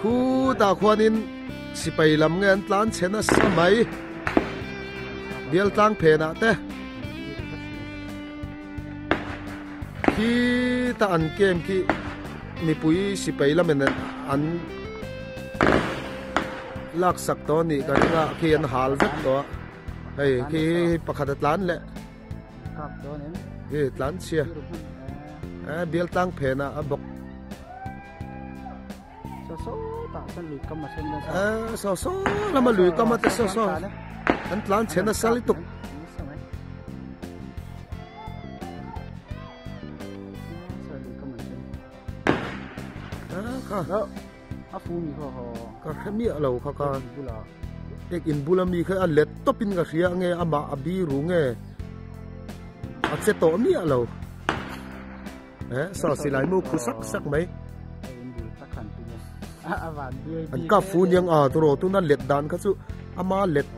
คู่ตาควานินสิไปลำเงินล้านเชนะสมัยเดียลตั้งเพนะเต้ที่ตาอันเกมที่มีปุยสิไปลำเงินอันลักสักตัวนี่กันว่าเขียนหาลเวกตัวเฮ้ยที่ประคดล้านแหละเฮ้ยล้านเชียเอ้เบียลตั้งเพนะบอก so so lama lui kama te so so an tlan chena sali tuk ka a fu mi kho. Ho ka khami alo kha ka bula ek in bulami kha a let topin ka khia nge ama abi ru nge a che to mi alo eh so silai mu khu sak sak mai a a van bi an ka fu nyang a to ro tu na let dan kha chu ama let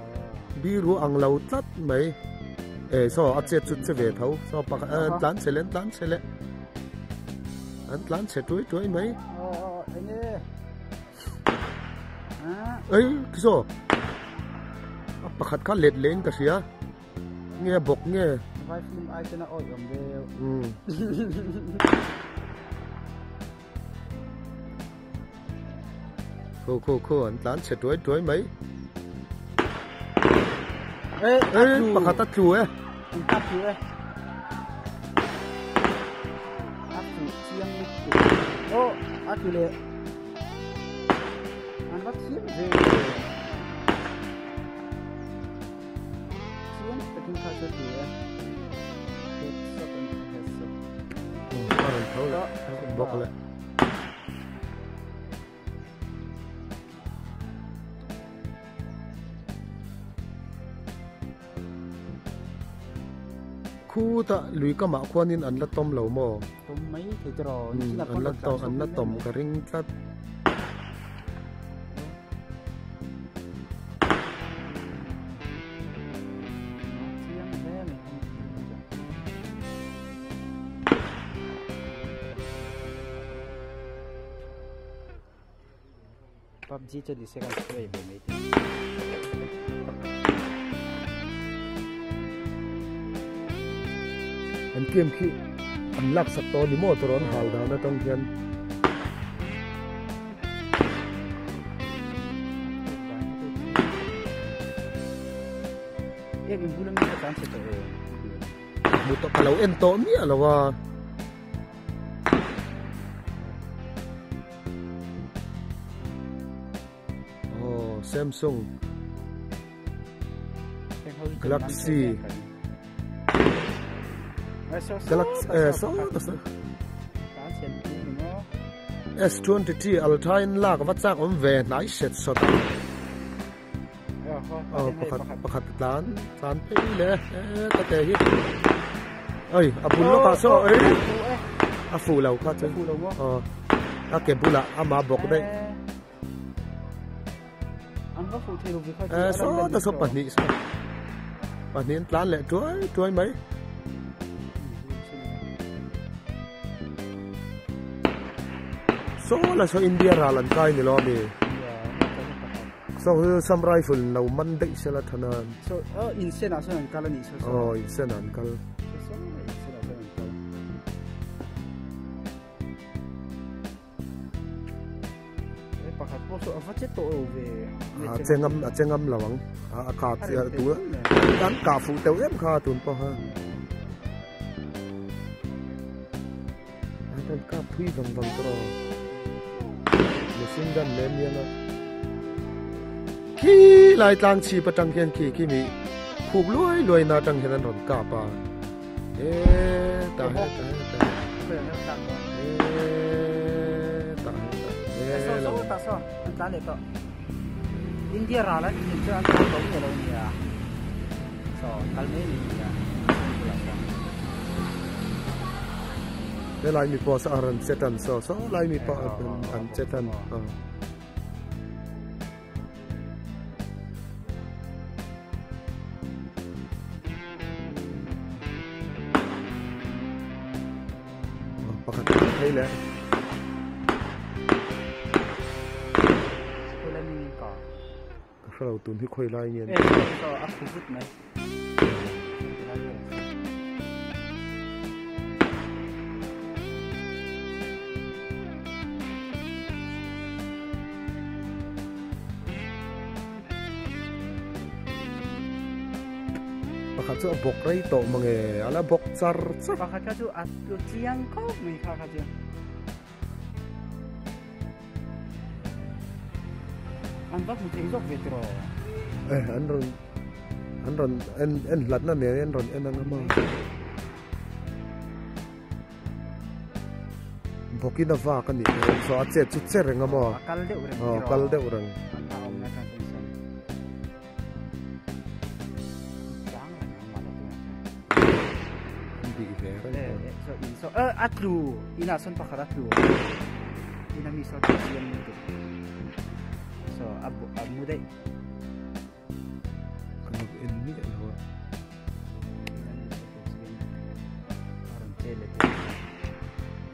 bi ru ang lo tlat mai e so a che chu che ve thau so pa an tlan che len tlan che le an tlan che tuai tuai mai o o anh ê à ấy cái ka sia nghe bok nghe. Vai phim ai cho nó oi om de khô khô khô anh tán sẽ đuổi đuổi mấy? Ê ta chu ấy anh tắt chú ê áp chú chiang đi. Ô áp chú lệ anh bắt chiếc về. Chiếng cái kinh khai cho chú ê Hết sức anh hết sức Ba lần thấu lại bok khu ta lui ka ma khwanin an la tom lo mo mấy thì cho rồi Ừ, an la to an la tom ka ring tlat PUBG cho xe cái an kem khi an lak sak to ni mo to ron hal da na tong hian em im bulan ni kan sa to mu to kalau en to mi alawa samsung Galaxy. Galaxy eh so to so kan chen ni mo s23 altain lak wat chak om ve nai set so ta ho oh pakhat pakhat tlan tlan pe le ta te hi ơi à bún nó so ấy? À Phủ lầu quá. ờ à kèm bún là à mà bọc phải à số ta số bản nhị sao? Bản nhị tlan lệ chuối chuối mấy số là số India ra lần kai ni lo mi so some rifle nấu man dei sẽ là thana so ờ in sen à sen kala ni so so oh in sen an kal so eh pakat po so afa che to về à chengam à chengam lawang à à ka tu kan ka fu teu em kha tun po ha. Anh ka phui vang vang tro machine gun nem yana khi lại tang chi pa tang hian khi khi mi khub loi loi na tang hian an ron ka pa e ta he ta he ta he về nó tăng rồi e ta he ta so e so lo ta so anh ta le to India ra la ni cho anh ta có nhiều đâu nhỉ so kal me ni ya thế lại mi po sa aran setan so so lại mi pa an an chết pakat thấy lẽ Hãy subscribe cho kênh Ghiền Mì Gõ Để không bỏ lỡ những video hấp dẫn chu a bok rei to mange. Ala bok char char pakhat ka chu at chiang ko mai kha kha chu an bak mu thei eh an ron an ron en en lat na ne en ron en ang ma va ni. So a che chu che reng mo kal de urang oh kal de urang so in so eh atlu. Ina son pakhat atlu. Ina mi so chiang mu tu so abu abu dai. Kan en ni an ho ina mi so chiang aron tele.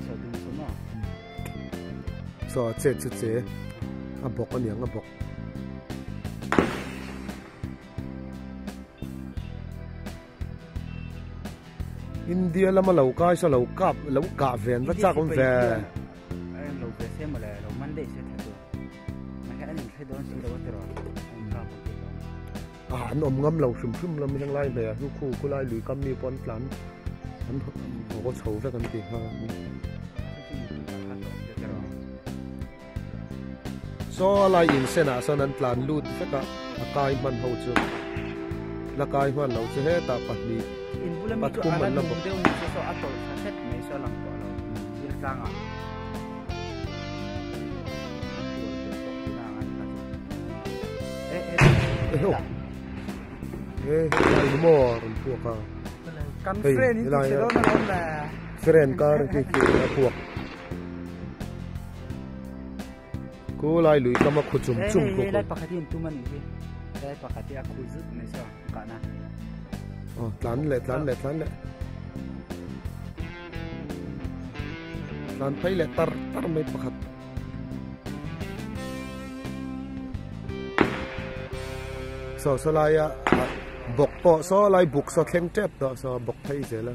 So dun so no so a che chu che a bok an yang a India lama lau kai sa lau kap lau ka ven va chak on lâu lau ve se mala lau monday se tha do ma ka anin khai don sing lau tero à anh om ngâm lau sum sum lam đang lai về. Lúc khu khu lai lùi cam mi pon plan anh có xấu ra cần gì ha. So lai in sen à san an plan lut tất cả là cái mình hậu chưa, là cái hoàn lâu chứ hết ta phát đi อินเสนาสนันปลันลูดสักะอากายมันเฮาจุละกายมันเราจะให้ตาปัดนี้ in bulan Pat itu kuman ada lang nung po. dia untuk so atau saset may so lang po lo il kanga eh eh เอ้ยเอ้ยไล่มอรันพวกเขา kan Hey, friend itu ilang- sero na lang na เฟรนการที่คือพวกกูไล่หรือก็มาขุดจุ่ม eh จุ่มกู eh lai pakati yung tuman ini lai pakati aku zut may so kana tlanlet tlanlet tlanlet tlan pailet tar tar may pakat so so lai a bok po so lai buk so khem tep đó so bok thấy se la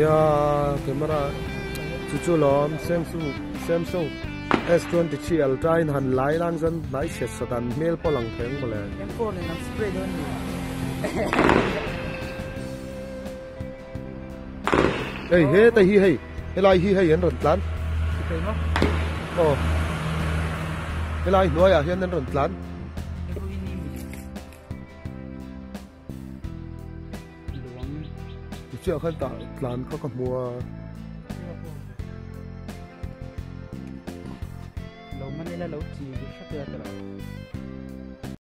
ya camera chu chu lom samsung samsung S23 Ultra in han lai lang zan lai set satan mail po lang theng mo le yang ko ni nang spray doon ni ei he ta hi hei he lai hi hei an ron tlan oh he lai noi a hian an ron tlan chu khan ta tlan kha ka mua lâu mà nila lâu chi